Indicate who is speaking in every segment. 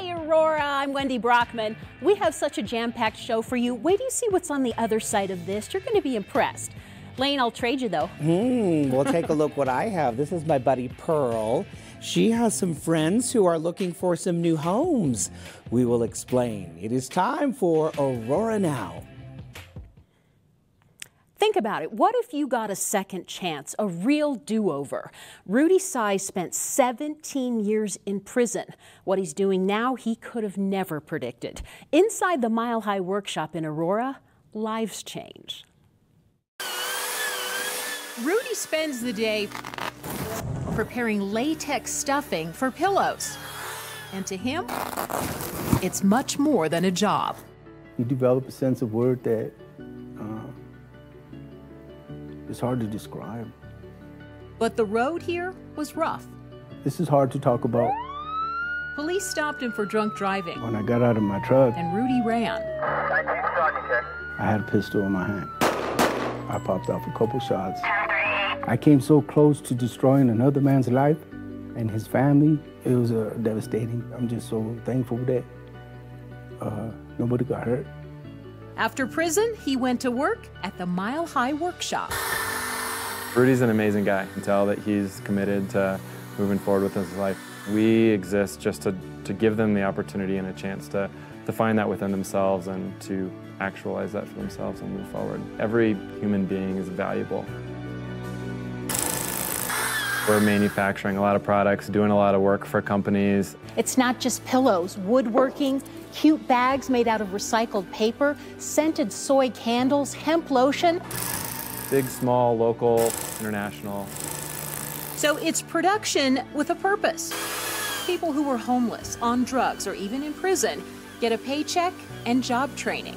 Speaker 1: Hi, Aurora. I'm Wendy Brockman. We have such a jam packed show for you. Wait till you see what's on the other side of this. You're going to be impressed. Lane, I'll trade you though.
Speaker 2: Hmm, well, take a look what I have. This is my buddy Pearl. She has some friends who are looking for some new homes. We will explain. It is time for Aurora Now.
Speaker 1: Think about it. What if you got a second chance, a real do over? Rudy Size spent 17 years in prison. What he's doing now, he could have never predicted. Inside the Mile High Workshop in Aurora, lives change. Rudy spends the day preparing latex stuffing for pillows. And to him, it's much more than a job.
Speaker 3: You develop a sense of worth that it's hard to describe.
Speaker 1: But the road here was rough.
Speaker 3: This is hard to talk about.
Speaker 1: Police stopped him for drunk driving.
Speaker 3: When I got out of my truck,
Speaker 1: and Rudy ran.
Speaker 3: I had a pistol in my hand. I popped off a couple shots. I came so close to destroying another man's life and his family. It was uh, devastating. I'm just so thankful that uh, nobody got hurt.
Speaker 1: After prison, he went to work at the Mile High Workshop.
Speaker 4: Rudy's an amazing guy. You can tell that he's committed to moving forward with his life. We exist just to, to give them the opportunity and a chance to, to find that within themselves and to actualize that for themselves and move forward. Every human being is valuable. We're manufacturing a lot of products, doing a lot of work for companies.
Speaker 1: It's not just pillows, woodworking, cute bags made out of recycled paper, scented soy candles, hemp lotion.
Speaker 4: Big, small, local, international.
Speaker 1: So it's production with a purpose. People who were homeless, on drugs, or even in prison get a paycheck and job training.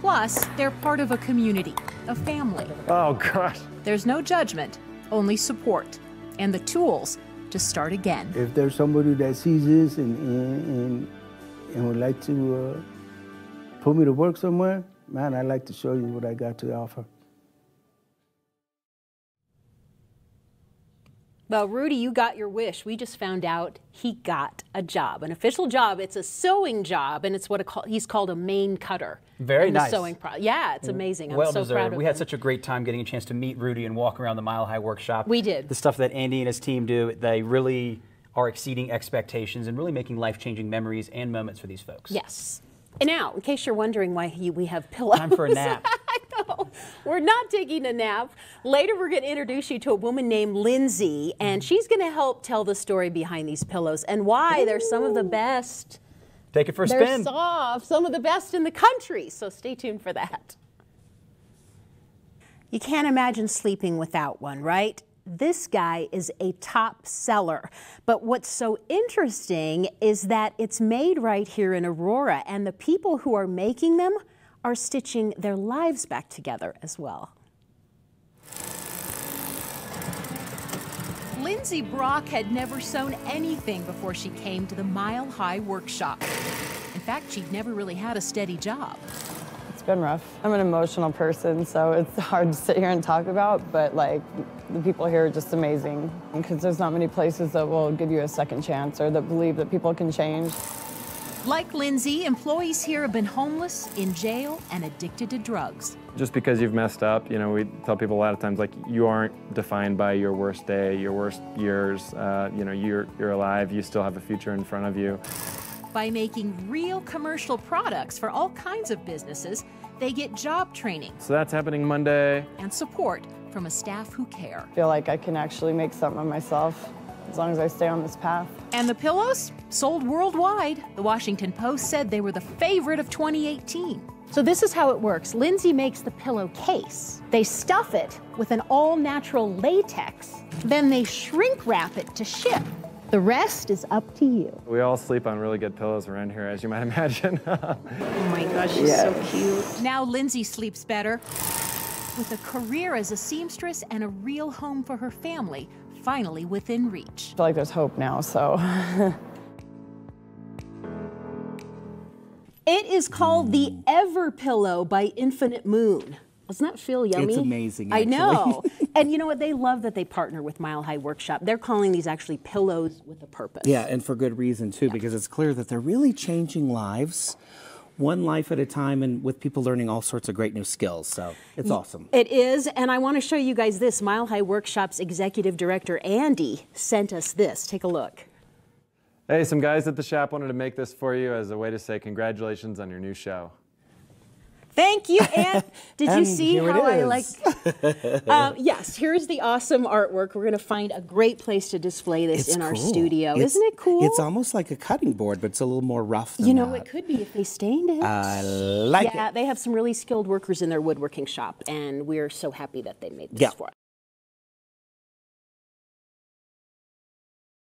Speaker 1: Plus, they're part of a community, a family.
Speaker 4: Oh, gosh.
Speaker 1: There's no judgment, only support, and the tools to start again.
Speaker 3: If there's somebody that sees this and, and, and, and would like to uh, put me to work somewhere, man, I'd like to show you what I got to offer.
Speaker 1: Well, Rudy, you got your wish. We just found out he got a job, an official job. It's a sewing job, and it's what call, he's called a main cutter.
Speaker 5: Very nice.
Speaker 1: Sewing pro- yeah, it's mm-hmm. amazing. I'm
Speaker 5: well
Speaker 1: so
Speaker 5: deserved.
Speaker 1: proud of
Speaker 5: We
Speaker 1: him.
Speaker 5: had such a great time getting a chance to meet Rudy and walk around the Mile High Workshop.
Speaker 1: We did.
Speaker 5: The stuff that Andy and his team do, they really are exceeding expectations and really making life-changing memories and moments for these folks.
Speaker 1: Yes. And now, in case you're wondering why he, we have pillows.
Speaker 5: Time for a nap.
Speaker 1: I. We're not taking a nap. Later, we're going to introduce you to a woman named Lindsey, and she's going to help tell the story behind these pillows and why Ooh. they're some of the best.
Speaker 5: Take it for a
Speaker 1: they're
Speaker 5: spin.
Speaker 1: soft, some of the best in the country. So stay tuned for that. You can't imagine sleeping without one, right? this guy is a top seller. But what's so interesting is that it's made right here in Aurora, and the people who are making them are stitching their lives back together as well. Lindsey Brock had never sewn anything before she came to the Mile High Workshop. In fact, she'd never really had a steady job It's
Speaker 6: been rough. I'm an emotional person, so it's hard to sit here and talk about, but like the people here are just amazing because there's not many places that will give you a second chance or that believe that people can change.
Speaker 1: Like Lindsey, employees here have been homeless, in jail, and addicted to drugs.
Speaker 4: Just because you've messed up, you know, we tell people a lot of times, like, you aren't defined by your worst day, your worst years. Uh, you know, you're, you're alive, you still have a future in front of you.
Speaker 1: By making real commercial products for all kinds of businesses, they get job training.
Speaker 4: So that's happening Monday.
Speaker 1: And support from a staff who care.
Speaker 6: I feel like I can actually make something of myself as long as I stay on this path.
Speaker 1: And the pillows sold worldwide. The Washington Post said they were the favorite of 2018. So this is how it works. Lindsey makes the pillow case. They stuff it with an all-natural latex. Then they shrink wrap it to ship. The rest is up to you.
Speaker 4: We all sleep on really good pillows around here, as you might imagine.
Speaker 1: oh my gosh, she's yes. so cute. Now Lindsey sleeps better. With a career as a seamstress and a real home for her family finally within reach.
Speaker 6: I feel like there's hope now, so.
Speaker 1: it is called the Everpillow by InfiniteMoon. Doesn't that feel yummy?
Speaker 2: It's amazing.
Speaker 1: I know. and you know what? They love that they partner with Mile High Workshop. They're calling these actually pillows with a purpose.
Speaker 2: Yeah, and for good reason too, because it's clear that they're really changing lives, one life at a time, and with people learning all sorts of great new skills. So it's awesome.
Speaker 1: It is, and I want to show you guys this. Mile High Workshop's executive director, Andy, sent us this. Take a look.
Speaker 4: Hey, some guys at the shop wanted to make this for you as a way to say congratulations on your new show.
Speaker 1: Thank you, and did you see how I like? um, yes, here's the awesome artwork. We're going to find a great place to display this
Speaker 2: It's
Speaker 1: in our studio.
Speaker 2: It's-
Speaker 1: Isn't it cool?
Speaker 2: It's almost like a cutting board, but it's a little more rough than
Speaker 1: you know,
Speaker 2: that.
Speaker 1: it could be if they stained it.
Speaker 2: I like
Speaker 1: yeah,
Speaker 2: it.
Speaker 1: Yeah, they have some really skilled workers in their woodworking shop, and we're so happy that they made this
Speaker 2: Yeah.
Speaker 1: for us.